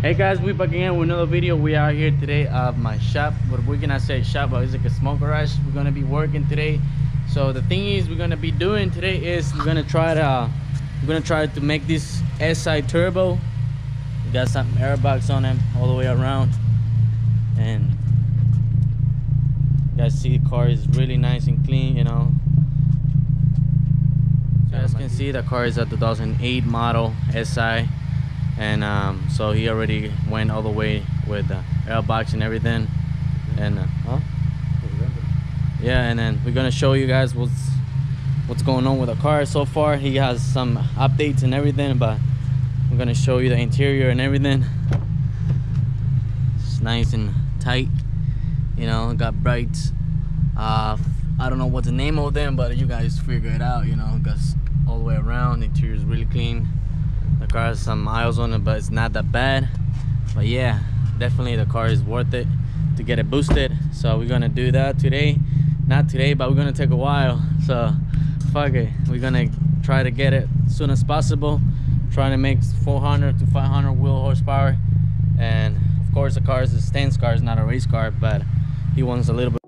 Hey guys, we back again with another video. We are here today of my shop. What we're gonna say shop, but it's like a smoke garage. We're gonna be working today. So the thing is, we're gonna be doing today is we're gonna try to uh, we're gonna try to make this SI turbo. We got some airbox on them all the way around, and you guys see the car is really nice and clean. You know, you guys can see the car is a 2008 model SI and um, so he already went all the way with the airbox and everything. And uh, huh? yeah and then we're gonna show you guys what's what's going on with the car so far. He has some updates and everything but I'm gonna show you the interior and everything. It's nice and tight you know got brights. Uh, I don't know what the name of them but you guys figure it out you know because all the way around the interior is really clean the car has some miles on it but it's not that bad. But yeah definitely the car is worth it to get it boosted. So we're gonna do that today. Not today but we're gonna take a while. So fuck it. We're gonna try to get it as soon as possible. Trying to make 400 to 500 wheel horsepower. And of course the car is a stance car it's not a race car but he wants a little bit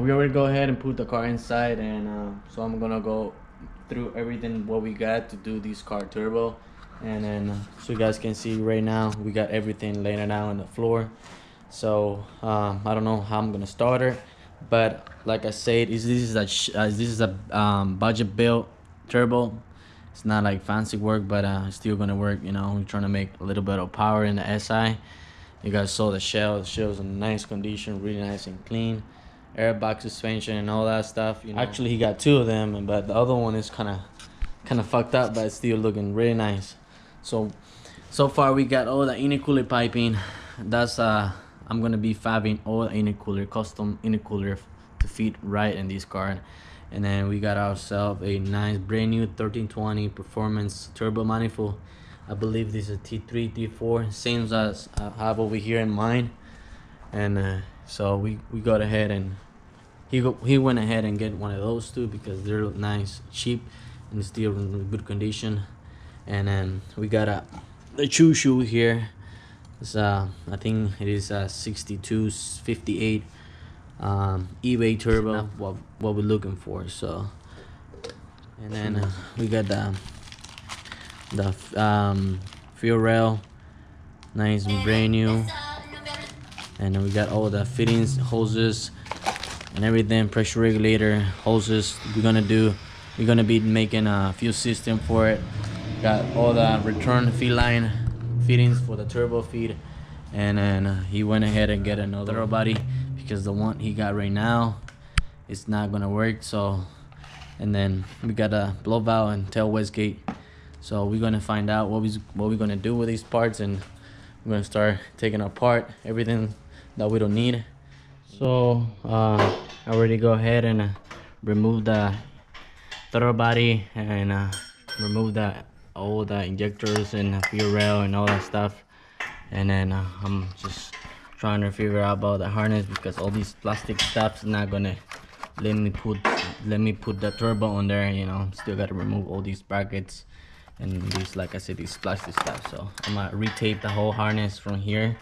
we already go ahead and put the car inside and uh, so I'm gonna go through everything what we got to do this car turbo. And then uh, so you guys can see right now we got everything laying out on the floor. So um, I don't know how I'm gonna start it but like I said is this is a uh, this is a um, budget built turbo. It's not like fancy work but uh, it's still gonna work you know we're trying to make a little bit of power in the SI you guys saw the shell the shell's in nice condition really nice and clean airbox suspension and all that stuff. You know? Actually, he got two of them, but the other one is kind of kind of fucked up, but it's still looking really nice. So so far we got all the intercooler piping. That's uh I'm gonna be fabbing all the intercooler, custom intercooler to fit right in this car. And then we got ourselves a nice brand new 1320 performance turbo manifold. I believe this is T3, T4, same as I have over here in mine. And uh, so we we got ahead and he go, he went ahead and get one of those two because they're nice cheap and still in good condition. And then we got a the chew shoe here. It's uh i think it is a 62 58 um ebay turbo what what we're looking for so. And then uh, we got the the um fuel rail nice and brand new and then we got all the fittings hoses and everything pressure regulator hoses. We're gonna do we're gonna be making a fuel system for it. Got all the return feed line fittings for the turbo feed. And then uh, he went ahead and get another body because the one he got right now it's not gonna work. So and then we got a blow valve and Tial wastegate so we're gonna find out what we what we're gonna do with these parts and we're gonna start taking apart everything that we don't need. So uh, I already go ahead and uh, remove the throttle body and uh, remove the all the injectors and fuel rail and all that stuff. And then uh, I'm just trying to figure out about the harness because all these plastic stuff's not gonna let me put let me put the turbo on there you know. Still gotta remove all these brackets and these like I said these plastic stuff. So I'm gonna retape the whole harness from here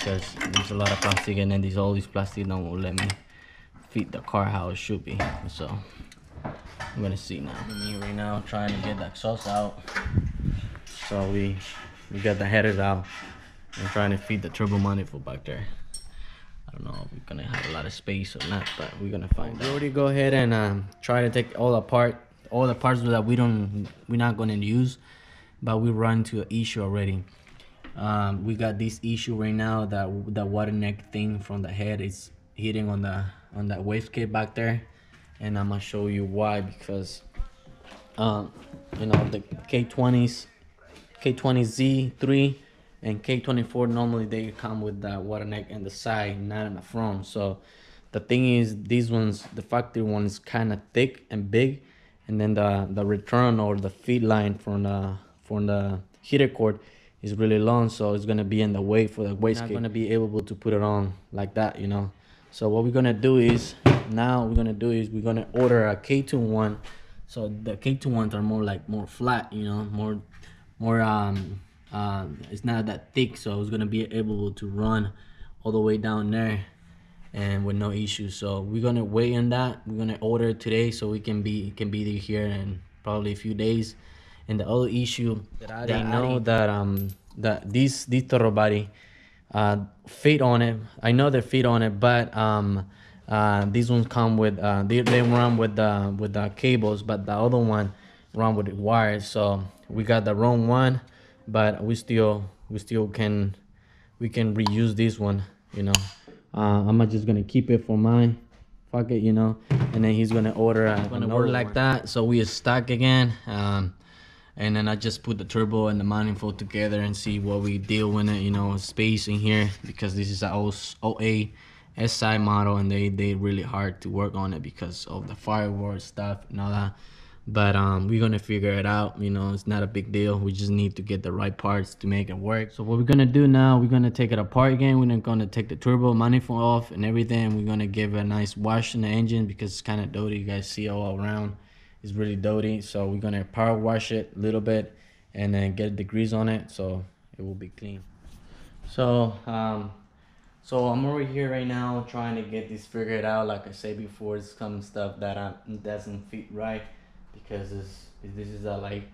because there's a lot of plastic and then these all these plastic don't let me fit the car how it should be. So I'm gonna see now. Me right now trying to get the exhaust out. So we we got the headers out. I'm trying to feed the turbo manifold back there. I don't know if we're gonna have a lot of space or not but we're gonna find we out. already go ahead and um, try to take all apart all the parts that we don't we're not gonna use but we run into an issue already um, we got this issue right now that the water neck thing from the head is hitting on the on that wastegate back there. And i'm gonna show you why because um you know the k20s k20z3 and k24 normally they come with the water neck in the side not in the front. So the thing is these ones the factory one is kind of thick and big and then the the return or the feed line from the from the heater core is really long so it's gonna be in the way for the waste not gonna be able to put it on like that you know? So what we're gonna do is now we're gonna do is we're gonna order a k-tune one. So the k-tune ones are more like more flat you know more more um uh, it's not that thick so it's gonna be able to run all the way down there and with no issues. So we're gonna wait on that. We're gonna order today so we can be can be here in probably a few days and the other issue that I know that um that these this throttle body uh fit on it. I know they fit on it, but um uh these ones come with uh they, they run with the with the cables, but the other one run with the wires. So we got the wrong one, but we still we still can we can reuse this one, you know. Uh, I'm just gonna keep it for mine fuck it you know and then he's gonna order gonna order like that so we are stuck again um and then I just put the turbo and the manifold together and see what we deal with it you know space in here because this is a 08 SI model and they they really hard to work on it because of the firewall stuff and all that. But um, we're gonna figure it out you know it's not a big deal. We just need to get the right parts to make it work. So what we're gonna do now we're gonna take it apart again. We're not gonna take the turbo manifold off and everything. We're gonna give it a nice wash in the engine because it's kind of dirty. You guys see all around is really dirty so we're gonna power wash it a little bit and then get the grease on it so it will be clean. So um so i'm over here right now trying to get this figured out. Like i said before it's some stuff that uh, doesn't fit right because this this is a like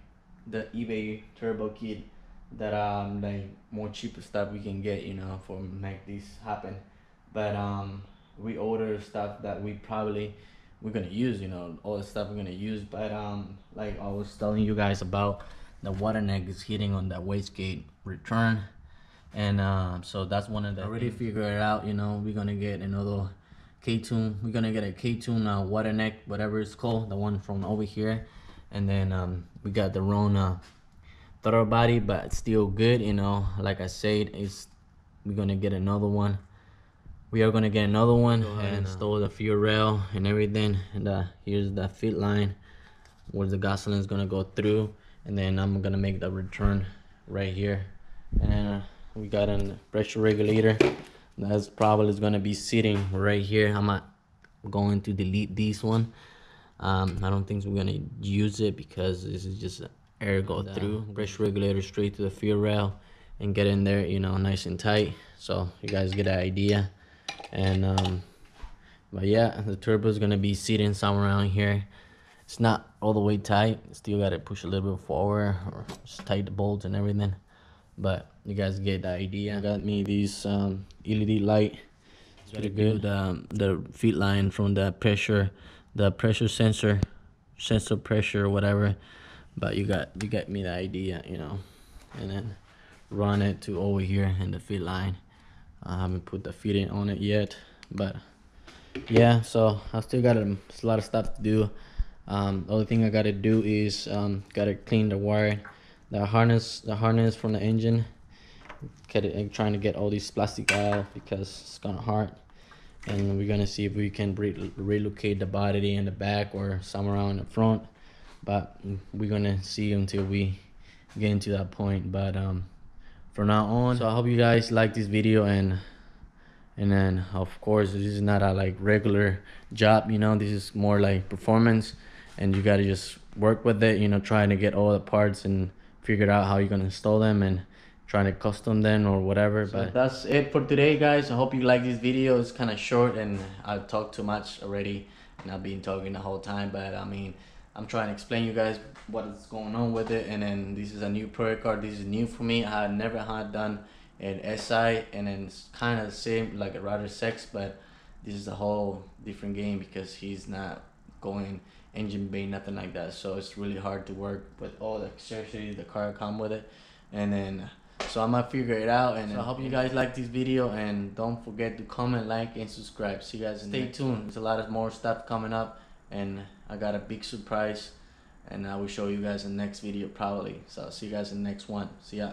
the ebay turbo kit that um like more cheaper stuff we can get you know for make this happen. But um we order stuff that we probably we're gonna use you know all the stuff we're gonna use but um like i was telling you guys about the water neck is hitting on that wastegate return and um so that's one of the already figured it out you know we're gonna get another k-tune we're gonna get a k-tune uh, water neck whatever it's called the one from over here and then um we got the rona throttle body but still good you know like i said it's we're gonna get another one we are gonna get another one and install the fuel rail and everything. And uh, here's the feed line where the gasoline is gonna go through. And then i'm gonna make the return right here. And uh, we got a pressure regulator that's probably is gonna be sitting right here. I'm not going to delete this one. Um, i don't think we're gonna use it because this is just air go through. Pressure regulator straight to the fuel rail and get in there you know nice and tight. So you guys get an idea and um but yeah the turbo is gonna be sitting somewhere around here. It's not all the way tight. Still got to push a little bit forward or just tight the bolts and everything. But you guys get the idea. I got me these um led light. It's pretty good. Um, the feed line from the pressure the pressure sensor sensor pressure whatever. But you got you got me the idea you know. And then run it to over here in the feed line I haven't put the fitting on it yet but yeah so I still got a, lot of stuff to do. Um, the only thing I gotta do is um, gotta clean the wire the harness the harness from the engine get it, trying to get all these plastic out because it's of hard. And we're gonna see if we can re relocate the body in the back or somewhere around the front but we're gonna see until we get into that point but um from now on. So i hope you guys like this video and and then of course this is not a like regular job you know? This is more like performance and you got to just work with it you know trying to get all the parts and figure out how you're going to install them and trying to custom them or whatever so but that's it for today guys. I hope you like this video. It's kind of short and i talked too much already and i've been talking the whole time but i mean I'm trying to explain you guys what is going on with it and then this is a new product card this is new for me I had never had done an SI and then it's kind of the same like a RSX but this is a whole different game because he's not going engine bay nothing like that so it's really hard to work with all the accessories the car come with it and then So I'm gonna figure it out, and so I hope you guys like this video, and don't forget to comment, like, and subscribe. See you guys. Stay tuned. There's a lot of more stuff coming up, and I got a big surprise, and I will show you guys in the next video probably. So see you guys in the next one. See ya.